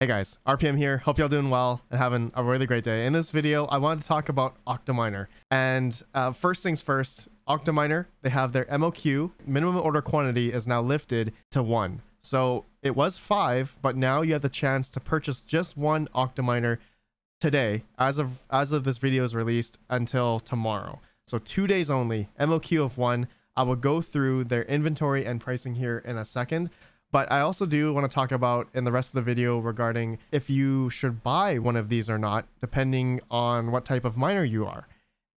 Hey guys, RPM here. Hope y'all doing well and having a really great day. In this video, I wanted to talk about Octominer. And uh, first things first, Octominer, they have their MOQ, minimum order quantity is now lifted to one. So it was five, but now you have the chance to purchase just one Octominer today as of as of this video is released until tomorrow. So two days only, MOQ of one. I will go through their inventory and pricing here in a second. But I also do want to talk about in the rest of the video regarding if you should buy one of these or not, depending on what type of miner you are.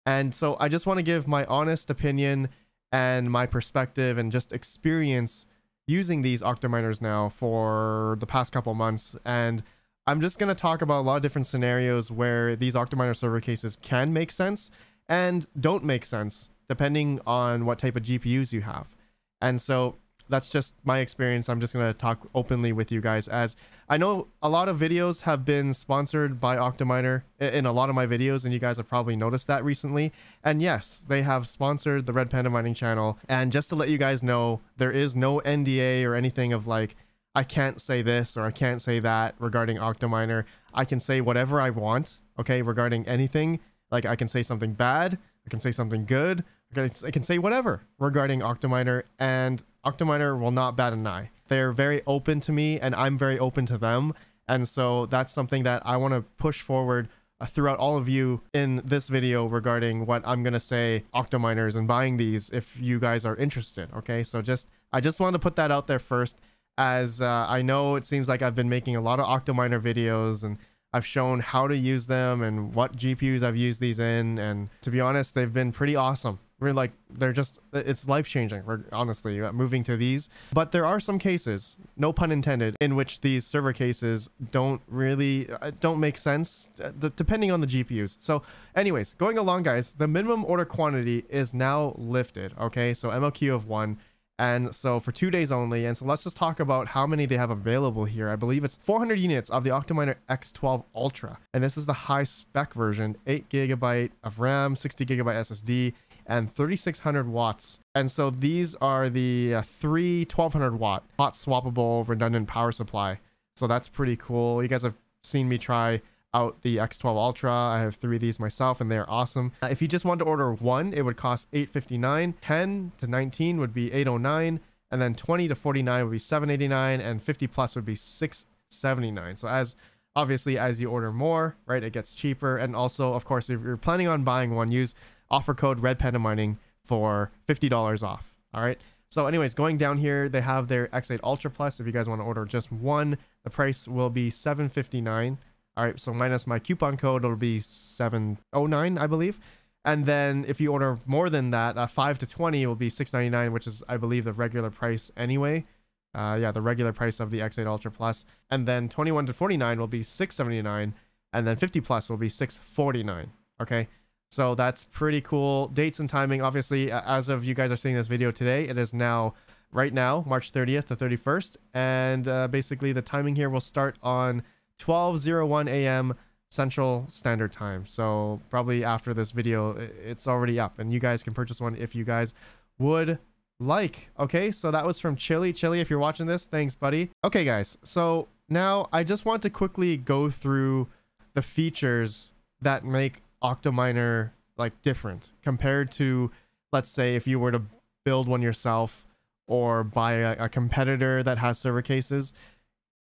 And so I just want to give my honest opinion and my perspective and just experience using these Octominers now for the past couple months. And I'm just going to talk about a lot of different scenarios where these Octominer server cases can make sense and don't make sense, depending on what type of GPUs you have. And so that's just my experience. I'm just going to talk openly with you guys as I know a lot of videos have been sponsored by Octominer in a lot of my videos and you guys have probably noticed that recently. And yes, they have sponsored the Red Panda Mining channel. And just to let you guys know, there is no NDA or anything of like, I can't say this or I can't say that regarding Octominer. I can say whatever I want, okay, regarding anything. Like I can say something bad, I can say something good, I can say whatever regarding Octominer, and Octominer will not bat an eye. They're very open to me, and I'm very open to them. And so that's something that I want to push forward uh, throughout all of you in this video regarding what I'm going to say Octominers and buying these if you guys are interested. Okay, so just I just want to put that out there first as uh, I know it seems like I've been making a lot of Octominer videos and I've shown how to use them and what GPUs I've used these in. And to be honest, they've been pretty awesome. We're like, they're just, it's life changing, We're honestly, uh, moving to these. But there are some cases, no pun intended, in which these server cases don't really, uh, don't make sense, uh, depending on the GPUs. So anyways, going along, guys, the minimum order quantity is now lifted, okay? So MOQ of one. And so for two days only. And so let's just talk about how many they have available here. I believe it's 400 units of the Octominer X12 Ultra. And this is the high spec version, 8 gigabyte of RAM, 60 gigabyte SSD, and 3600 watts. And so these are the uh, three 1200 watt hot swappable redundant power supply. So that's pretty cool. You guys have seen me try out the X12 Ultra. I have three of these myself and they're awesome. Uh, if you just want to order one, it would cost 859. 10 to 19 would be 809 and then 20 to 49 would be 789 and 50 plus would be 679. So as obviously as you order more, right, it gets cheaper. And also, of course, if you're planning on buying one, use offer code Red Mining for $50 off. All right. So anyways, going down here, they have their X8 Ultra Plus. If you guys want to order just one, the price will be 759 all right, so minus my coupon code, it'll be 709, I believe. And then if you order more than that, uh, 5 to 20 will be 699, which is, I believe, the regular price anyway. Uh, yeah, the regular price of the X8 Ultra Plus. And then 21 to 49 will be 679. And then 50 plus will be 649. Okay. So that's pretty cool. Dates and timing, obviously, as of you guys are seeing this video today, it is now right now, March 30th to 31st. And uh, basically, the timing here will start on 12:01 a.m. Central Standard Time. So probably after this video, it's already up, and you guys can purchase one if you guys would like. Okay, so that was from Chili. Chili, if you're watching this, thanks, buddy. Okay, guys, so now I just want to quickly go through the features that make Octominer like different compared to, let's say, if you were to build one yourself or buy a, a competitor that has server cases.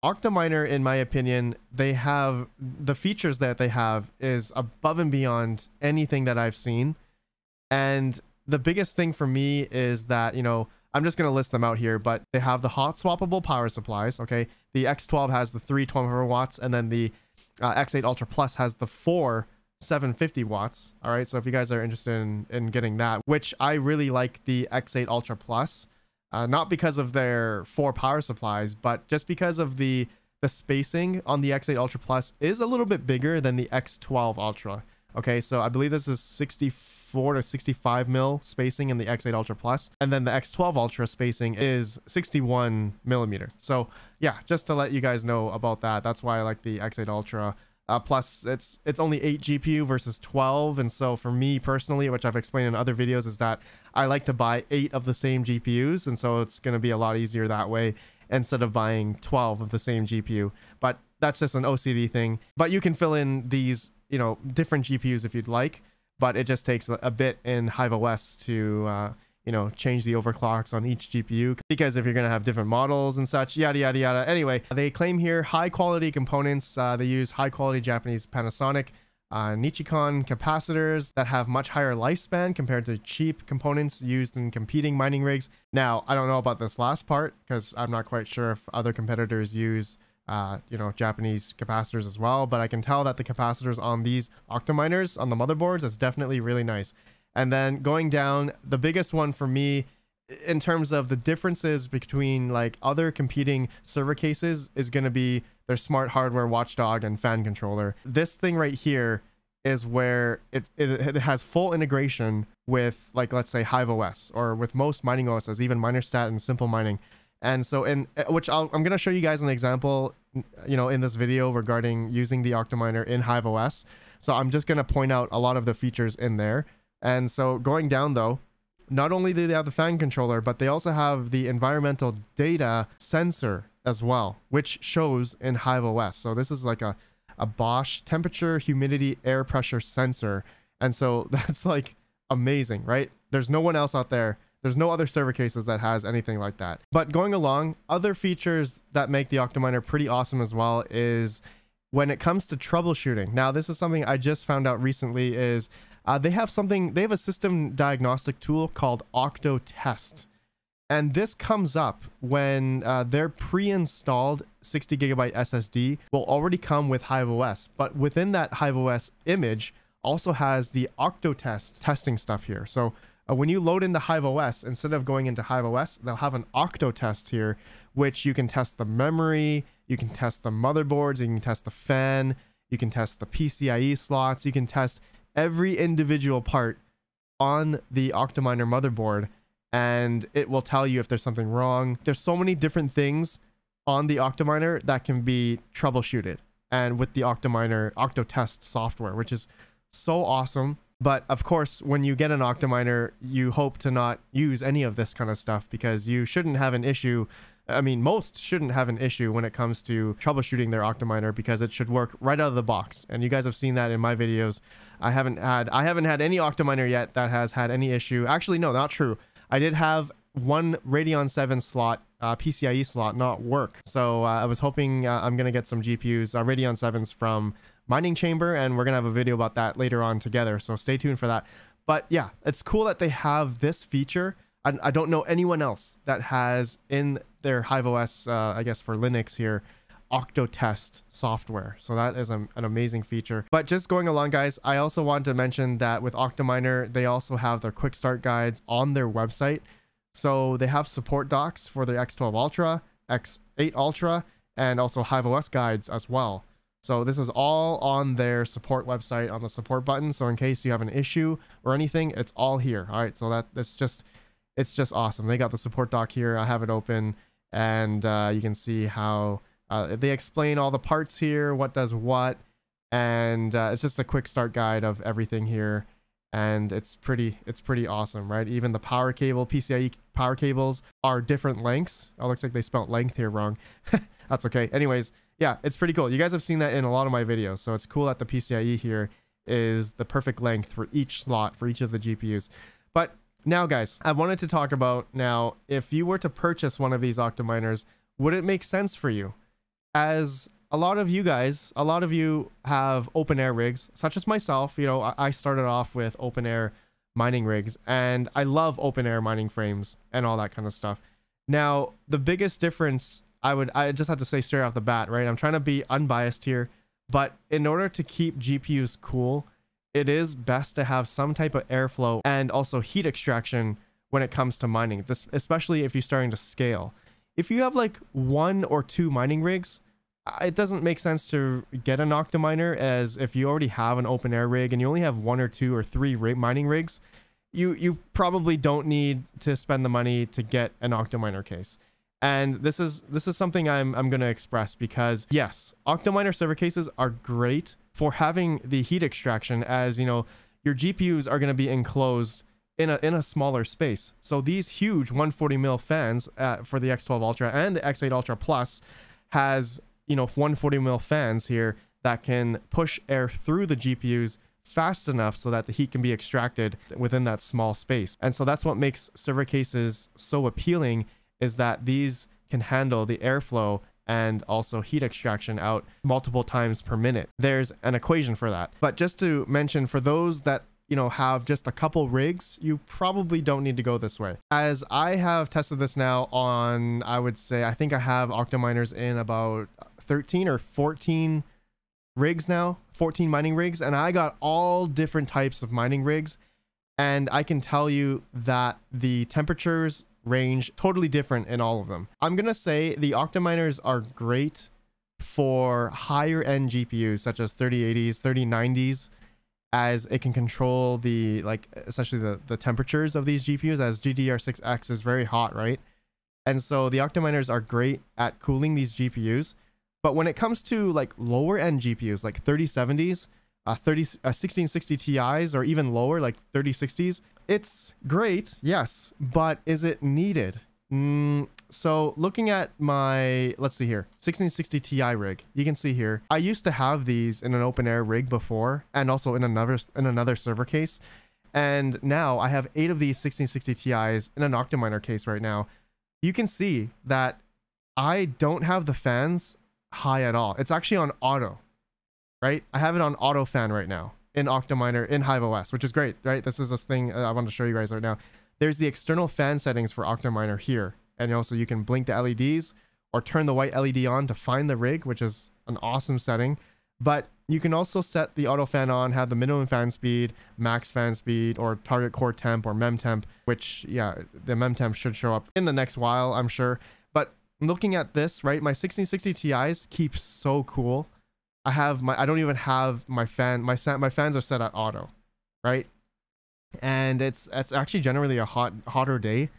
Octominer, in my opinion, they have the features that they have is above and beyond anything that I've seen. And the biggest thing for me is that, you know, I'm just going to list them out here, but they have the hot swappable power supplies. Okay. The X12 has the three 1200 watts, and then the uh, X8 Ultra Plus has the four 750 watts. All right. So if you guys are interested in, in getting that, which I really like the X8 Ultra Plus. Uh, not because of their four power supplies, but just because of the the spacing on the X8 Ultra Plus is a little bit bigger than the X12 Ultra. Okay, so I believe this is 64 to 65 mil spacing in the X8 Ultra Plus, and then the X12 Ultra spacing is 61 millimeter. So yeah, just to let you guys know about that, that's why I like the X8 Ultra. Uh, plus, it's it's only 8 GPU versus 12, and so for me personally, which I've explained in other videos, is that I like to buy 8 of the same GPUs, and so it's going to be a lot easier that way. instead of buying 12 of the same GPU. But that's just an OCD thing. But you can fill in these, you know, different GPUs if you'd like. But it just takes a bit in Hive OS to, uh, you know, change the overclocks on each GPU because if you're going to have different models and such, yada, yada, yada. Anyway, they claim here high quality components. Uh, they use high quality Japanese Panasonic uh, Nichicon capacitors that have much higher lifespan compared to cheap components used in competing mining rigs. Now, I don't know about this last part because I'm not quite sure if other competitors use uh, you know, Japanese capacitors as well, but I can tell that the capacitors on these Octominers on the motherboards is definitely really nice. And then going down, the biggest one for me in terms of the differences between like other competing server cases is going to be their smart hardware watchdog and fan controller. This thing right here is where it, it, it has full integration with like let's say Hive OS or with most mining OSs, even MinerStat and Simple Mining. And so in which i am going to show you guys an example, you know, in this video regarding using the Octominer in Hive OS. So I'm just going to point out a lot of the features in there. And so going down though, not only do they have the fan controller, but they also have the environmental data sensor as well, which shows in Hive OS. So this is like a, a Bosch temperature, humidity, air pressure sensor. And so that's like amazing, right? There's no one else out there. There's no other server cases that has anything like that. But going along, other features that make the Octominer pretty awesome as well is when it comes to troubleshooting. Now, this is something I just found out recently is uh, they have something, they have a system diagnostic tool called OctoTest. And this comes up when uh, their pre-installed 60 gigabyte SSD will already come with Hive OS, but within that Hive OS image also has the OctoTest testing stuff here. So uh, when you load into Hive OS, instead of going into Hive OS, they'll have an OctoTest here, which you can test the memory, you can test the motherboards, you can test the fan, you can test the PCIe slots, you can test every individual part on the Octominer motherboard and it will tell you if there's something wrong. There's so many different things on the Octominer that can be troubleshooted and with the Octominer Octotest software, which is so awesome. But of course, when you get an Octominer, you hope to not use any of this kind of stuff because you shouldn't have an issue I mean, most shouldn't have an issue when it comes to troubleshooting their Octominer because it should work right out of the box. And you guys have seen that in my videos. I haven't had I haven't had any Octominer yet that has had any issue. Actually, no, not true. I did have one Radeon 7 slot, uh, PCIe slot, not work. So uh, I was hoping uh, I'm gonna get some GPUs, uh, Radeon 7s from Mining Chamber, and we're gonna have a video about that later on together. So stay tuned for that. But yeah, it's cool that they have this feature I, I don't know anyone else that has in their Hive OS, uh, I guess for Linux here, Octotest software. So that is a, an amazing feature. But just going along, guys, I also want to mention that with Octominer, they also have their quick start guides on their website. So they have support docs for the X12 Ultra, X8 Ultra, and also Hive OS guides as well. So this is all on their support website on the support button. So in case you have an issue or anything, it's all here. All right. So that that's just it's just awesome. They got the support doc here. I have it open and uh, you can see how uh, they explain all the parts here, what does what, and uh, it's just a quick start guide of everything here. And it's pretty, it's pretty awesome, right? Even the power cable, PCIe power cables are different lengths. Oh, looks like they spelt length here wrong. That's okay. Anyways, yeah, it's pretty cool. You guys have seen that in a lot of my videos. So it's cool that the PCIe here is the perfect length for each slot for each of the GPUs. But now, guys, I wanted to talk about now, if you were to purchase one of these Octominers, would it make sense for you? As a lot of you guys, a lot of you have open air rigs, such as myself. You know, I started off with open air mining rigs, and I love open air mining frames and all that kind of stuff. Now, the biggest difference, I would, I just have to say straight off the bat, right? I'm trying to be unbiased here, but in order to keep GPUs cool, it is best to have some type of airflow and also heat extraction when it comes to mining, this, especially if you're starting to scale. If you have like one or two mining rigs, it doesn't make sense to get an Octominer as if you already have an open air rig and you only have one or two or three mining rigs, you, you probably don't need to spend the money to get an Octominer case. And this is this is something I'm I'm gonna express because yes, Octominer server cases are great for having the heat extraction as you know your GPUs are gonna be enclosed in a in a smaller space. So these huge 140 mil fans uh, for the X12 Ultra and the X8 Ultra Plus has you know 140 mil fans here that can push air through the GPUs fast enough so that the heat can be extracted within that small space. And so that's what makes server cases so appealing is that these can handle the airflow and also heat extraction out multiple times per minute. There's an equation for that. But just to mention for those that you know have just a couple rigs you probably don't need to go this way as i have tested this now on i would say i think i have octominers in about 13 or 14 rigs now 14 mining rigs and i got all different types of mining rigs and i can tell you that the temperatures range totally different in all of them i'm gonna say the octominers are great for higher end gpus such as 3080s 3090s as it can control the like essentially the the temperatures of these GPUs as GDDR6X is very hot, right? And so the Octominers are great at cooling these GPUs. But when it comes to like lower end GPUs like 3070s, uh, 30 uh, 1660 Ti's or even lower like 3060s, it's great, yes, but is it needed? Mm, so looking at my, let's see here, 1660 Ti rig, you can see here, I used to have these in an open air rig before and also in another, in another server case. And now I have eight of these 1660 Ti's in an Octominer case right now. You can see that I don't have the fans high at all. It's actually on auto, right? I have it on auto fan right now in Octominer in Hive OS, which is great, right? This is this thing uh, I want to show you guys right now. There's the external fan settings for Octominer here and also you can blink the LEDs or turn the white LED on to find the rig, which is an awesome setting. But you can also set the auto fan on, have the minimum fan speed, max fan speed, or target core temp or mem temp, which, yeah, the mem temp should show up in the next while, I'm sure. But looking at this, right, my 1660 Ti's keep so cool. I have my, I don't even have my fan, my, my fans are set at auto, right? And it's, it's actually generally a hot, hotter day.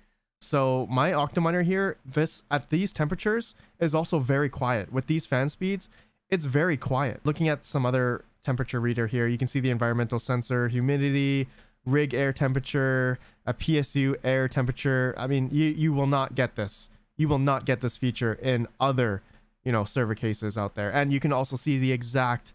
So my Octominer here, this at these temperatures is also very quiet. With these fan speeds, it's very quiet. Looking at some other temperature reader here, you can see the environmental sensor, humidity, rig air temperature, a PSU air temperature. I mean, you, you will not get this. You will not get this feature in other, you know, server cases out there. And you can also see the exact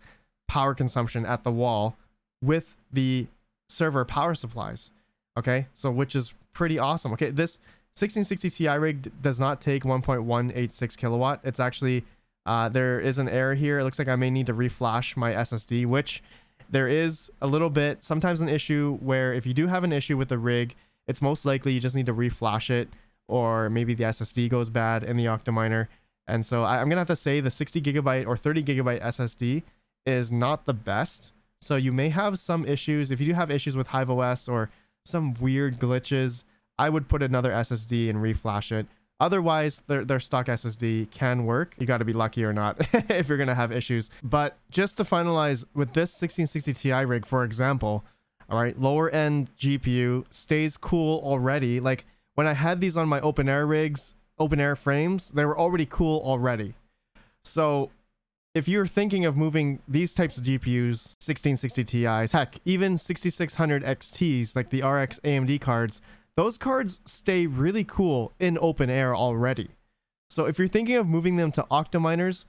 power consumption at the wall with the server power supplies. Okay, so which is pretty awesome. Okay, this 1660 Ti rig does not take 1.186 kilowatt. It's actually, uh, there is an error here. It looks like I may need to reflash my SSD, which there is a little bit, sometimes an issue where if you do have an issue with the rig, it's most likely you just need to reflash it or maybe the SSD goes bad in the Octominer. And so I, am going to have to say the 60 gigabyte or 30 gigabyte SSD is not the best. So you may have some issues. If you do have issues with Hive OS or some weird glitches, I would put another SSD and reflash it. Otherwise, their, their stock SSD can work. You got to be lucky or not if you're going to have issues. But just to finalize with this 1660 Ti rig, for example, all right, lower end GPU stays cool already. Like when I had these on my open air rigs, open air frames, they were already cool already. So if you're thinking of moving these types of GPUs, 1660 Ti's, heck, even 6600 XTs, like the RX AMD cards, those cards stay really cool in open air already. So if you're thinking of moving them to Octominers,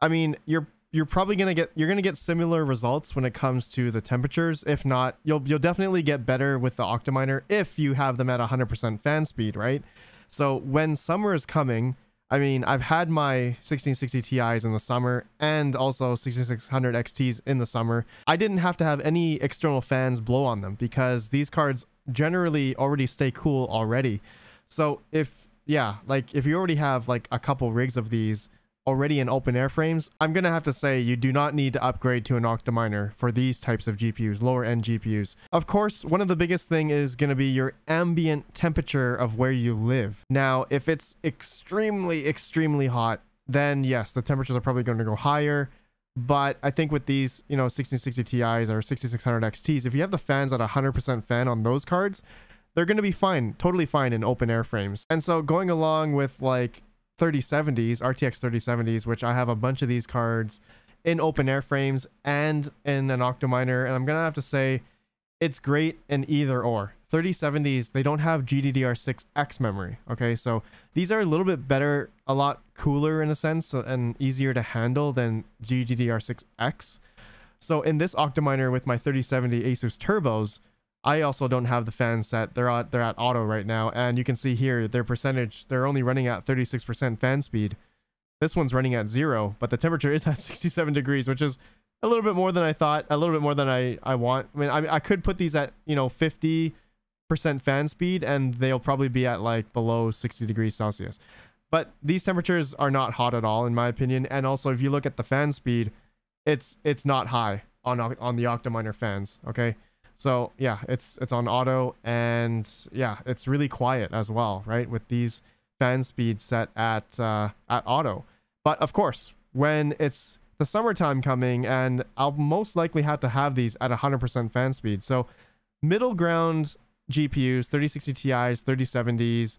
I mean, you're you're probably gonna get you're gonna get similar results when it comes to the temperatures. If not, you'll you'll definitely get better with the Octominer if you have them at 100% fan speed, right? So when summer is coming, I mean, I've had my 1660 Ti's in the summer and also 6600 XTs in the summer. I didn't have to have any external fans blow on them because these cards generally already stay cool already. So if, yeah, like if you already have like a couple rigs of these already in open air frames, I'm going to have to say you do not need to upgrade to an Octominer for these types of GPUs, lower end GPUs. Of course, one of the biggest thing is going to be your ambient temperature of where you live. Now, if it's extremely, extremely hot, then yes, the temperatures are probably going to go higher. But I think with these, you know, 1660 Ti's or 6600 XTs, if you have the fans at 100% fan on those cards, they're going to be fine, totally fine in open air frames. And so going along with like 3070s, RTX 3070s, which I have a bunch of these cards in open air frames and in an Octominer, and I'm going to have to say it's great in either or. 3070s, they don't have GDDR6X memory. Okay, so these are a little bit better, a lot cooler in a sense, uh, and easier to handle than GDDR6X. So in this Octominer with my 3070 Asus Turbos, I also don't have the fan set. They're at, they're at auto right now, and you can see here their percentage, they're only running at 36% fan speed. This one's running at zero, but the temperature is at 67 degrees, which is a little bit more than I thought, a little bit more than I, I want. I mean, I, I could put these at, you know, 50% fan speed and they'll probably be at like below 60 degrees Celsius. But these temperatures are not hot at all, in my opinion. And also, if you look at the fan speed, it's it's not high on on the Octominer fans. Okay, so yeah, it's it's on auto, and yeah, it's really quiet as well, right? With these fan speeds set at uh, at auto. But of course, when it's the summertime coming, and I'll most likely have to have these at 100% fan speed. So middle ground GPUs, 3060 Ti's, 3070s,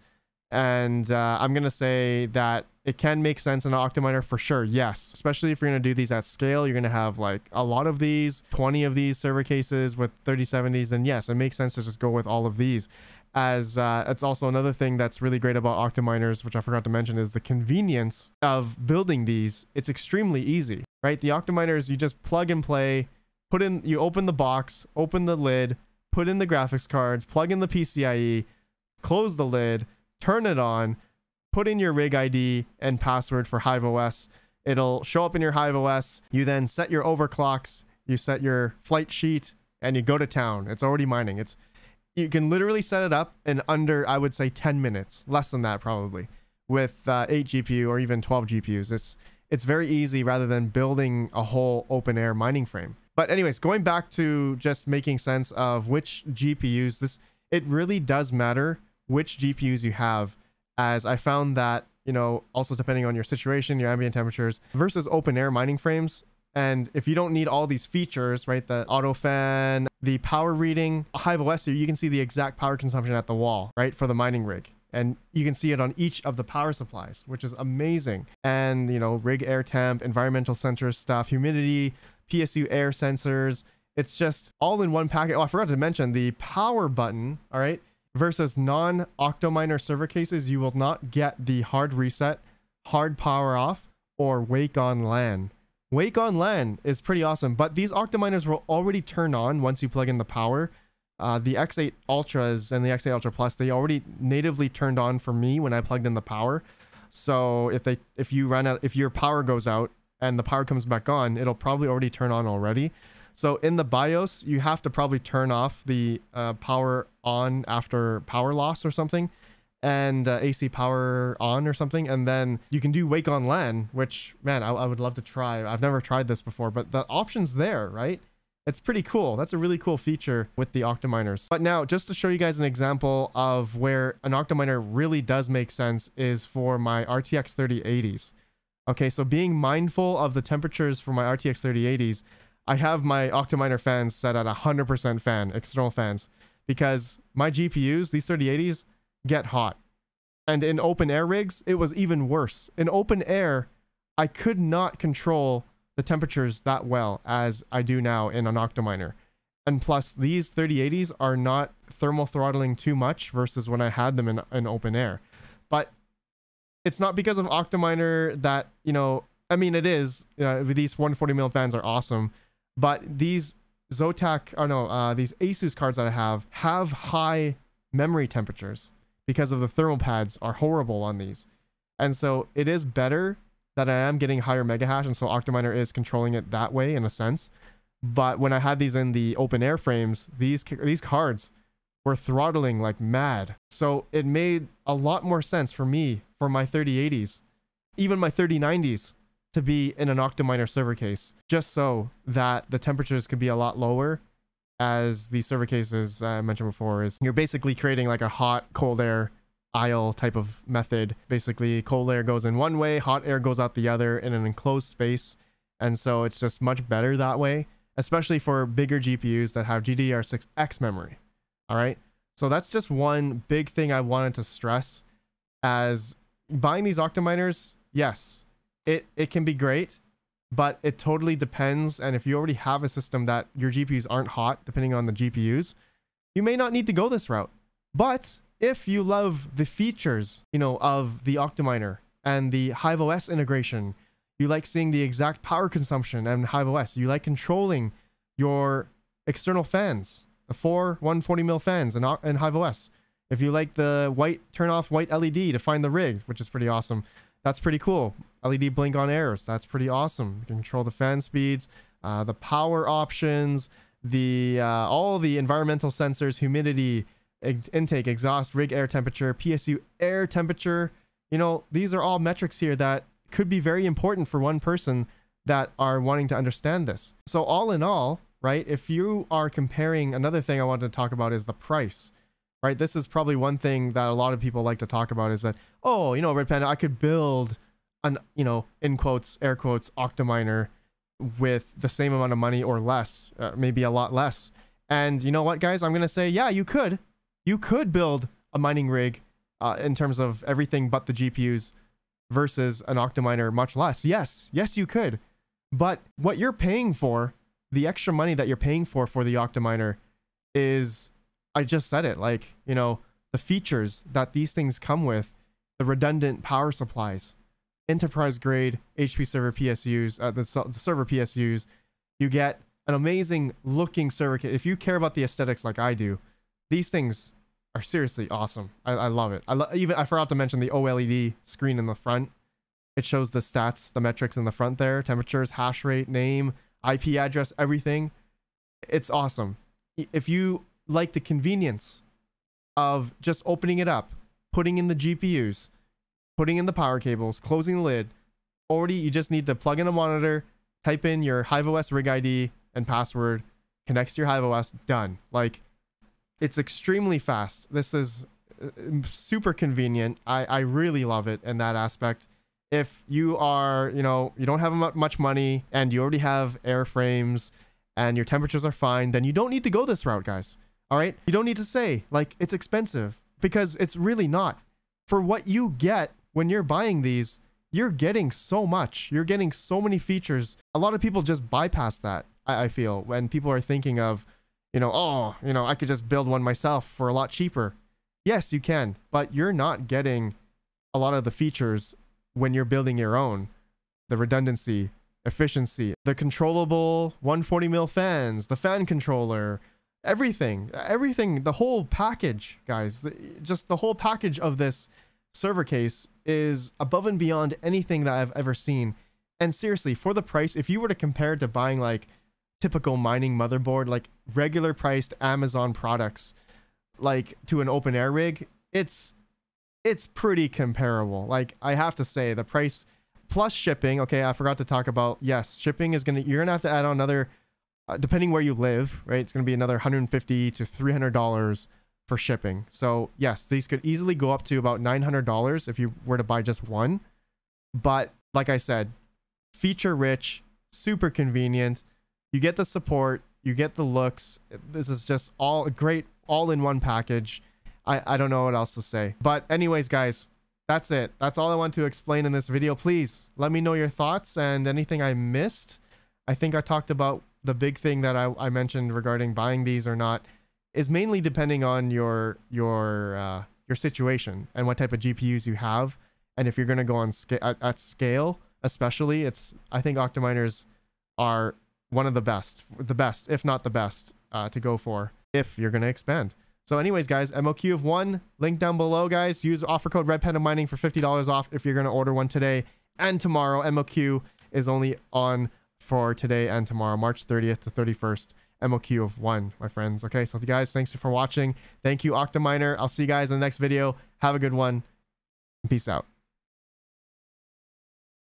and uh, I'm going to say that it can make sense in an Octominer for sure, yes. Especially if you're going to do these at scale, you're going to have like a lot of these, 20 of these server cases with 3070s, and yes, it makes sense to just go with all of these as uh, it's also another thing that's really great about Octominers, which I forgot to mention, is the convenience of building these. It's extremely easy, right? The Octominers, you just plug and play, put in, you open the box, open the lid, put in the graphics cards, plug in the PCIe, close the lid, turn it on, put in your rig ID and password for Hive OS. It'll show up in your Hive OS. You then set your overclocks, you set your flight sheet, and you go to town. It's already mining. It's you can literally set it up in under, I would say, 10 minutes, less than that probably, with uh, 8 GPU or even 12 GPUs. It's it's very easy rather than building a whole open air mining frame. But anyways, going back to just making sense of which GPUs, this it really does matter which GPUs you have, as I found that you know also depending on your situation, your ambient temperatures versus open air mining frames. And if you don't need all these features, right, the auto fan, the power reading, Hive OS you can see the exact power consumption at the wall, right, for the mining rig. And you can see it on each of the power supplies, which is amazing. And, you know, rig air temp, environmental sensors stuff, humidity, PSU air sensors. It's just all in one packet. Oh, I forgot to mention the power button, all right, versus non-Octominer server cases, you will not get the hard reset, hard power off, or wake on LAN. Wake on LAN is pretty awesome, but these Octominers will already turn on once you plug in the power. Uh, the X8 Ultras and the X8 Ultra Plus, they already natively turned on for me when I plugged in the power. So if they if you run out if your power goes out and the power comes back on, it'll probably already turn on already. So in the BIOS, you have to probably turn off the uh, power on after power loss or something and uh, AC power on or something, and then you can do wake on LAN, which man, I, I, would love to try. I've never tried this before, but the option's there, right? It's pretty cool. That's a really cool feature with the Octominers. But now, just to show you guys an example of where an Octominer really does make sense is for my RTX 3080s. Okay, so being mindful of the temperatures for my RTX 3080s, I have my Octominer fans set at 100% fan, external fans, because my GPUs, these 3080s, get hot. And in open air rigs, it was even worse. In open air, I could not control the temperatures that well as I do now in an Octominer. And plus, these 3080s are not thermal throttling too much versus when I had them in, in open air. But it's not because of Octominer that, you know, I mean, it is. You know, these 140 mil fans are awesome. But these Zotac, oh no, uh, these Asus cards that I have have high memory temperatures because of the thermal pads are horrible on these. And so it is better that I am getting higher mega hash, and so Octominer is controlling it that way in a sense. But when I had these in the open air frames, these these cards were throttling like mad. So it made a lot more sense for me for my 3080s, even my 3090s, to be in an Octominer server case, just so that the temperatures could be a lot lower as the server cases uh, I mentioned before is you're basically creating like a hot cold air aisle type of method. Basically, cold air goes in one way, hot air goes out the other in an enclosed space. And so it's just much better that way, especially for bigger GPUs that have GDDR6X memory. All right. So that's just one big thing I wanted to stress as buying these Octominers, yes, it, it can be great but it totally depends. And if you already have a system that your GPUs aren't hot, depending on the GPUs, you may not need to go this route. But if you love the features, you know, of the Octominer and the Hive OS integration, you like seeing the exact power consumption and Hive OS, you like controlling your external fans, the four 140 mil fans in, in Hive OS. If you like the white turn off white LED to find the rig, which is pretty awesome, that's pretty cool. LED blink on airs, that's pretty awesome. You can control the fan speeds, uh, the power options, the uh, all the environmental sensors, humidity, intake, exhaust, rig air temperature, PSU air temperature. You know, these are all metrics here that could be very important for one person that are wanting to understand this. So all in all, right, if you are comparing, another thing I wanted to talk about is the price, right? This is probably one thing that a lot of people like to talk about is that, oh, you know, Red Panda, I could build an, you know, in quotes, air quotes, Octominer with the same amount of money or less, uh, maybe a lot less. And you know what, guys? I'm to say, yeah, you could. You could build a mining rig uh, in terms of everything but the GPUs versus an Octominer much less. Yes, yes, you could. But what you're paying for, the extra money that you're paying for for the Octominer is, I just said it, like, you know, the features that these things come with, the redundant power supplies, enterprise grade HP server PSUs, uh, the, the server PSUs, you get an amazing looking server kit. If you care about the aesthetics like I do, these things are seriously awesome. I, I love it. I lo even I forgot to mention the OLED screen in the front. It shows the stats, the metrics in the front there, temperatures, hash rate, name, IP address, everything. It's awesome. If you like the convenience of just opening it up, putting in the GPUs, putting in the power cables, closing the lid, already you just need to plug in a monitor, type in your HiveOS rig ID and password, connects to your HiveOS, done. Like it's extremely fast. This is uh, super convenient. I, I really love it in that aspect. If you are, you know, you don't have much money and you already have airframes and your temperatures are fine, then you don't need to go this route, guys. All right? You don't need to say, like, it's expensive because it's really not. For what you get when you're buying these, you're getting so much. You're getting so many features. A lot of people just bypass that, I, I feel, when people are thinking of, you know, oh, you know, I could just build one myself for a lot cheaper. Yes, you can, but you're not getting a lot of the features when you're building your own. The redundancy, efficiency, the controllable 140 mil fans, the fan controller, everything, everything, the whole package, guys, just the whole package of this server case is above and beyond anything that I've ever seen. And seriously, for the price, if you were to compare it to buying like typical mining motherboard, like regular priced Amazon products, like to an open air rig, it's it's pretty comparable. Like I have to say, the price plus shipping. Okay, I forgot to talk about. Yes, shipping is gonna. You're gonna have to add on another, uh, depending where you live, right? It's gonna be another 150 to 300 dollars for shipping. So yes, these could easily go up to about 900 dollars if you were to buy just one. But like I said, feature rich, super convenient. You get the support, you get the looks. This is just all a great, all in one package. I, I don't know what else to say. But anyways, guys, that's it. That's all I want to explain in this video. Please let me know your thoughts and anything I missed. I think I talked about the big thing that I, I mentioned regarding buying these or not is mainly depending on your your uh, your situation and what type of GPUs you have. And if you're going to go on at, at scale, especially, it's I think Octominers are one of the best, the best, if not the best, uh, to go for if you're going to expand. So anyways, guys, MOQ of one, link down below, guys. Use offer code Red Panda Mining for $50 off if you're going to order one today and tomorrow. MOQ is only on for today and tomorrow, March 30th to 31st. MOQ of one, my friends. Okay, so guys, thanks for watching. Thank you, Octominer. I'll see you guys in the next video. Have a good one. Peace out.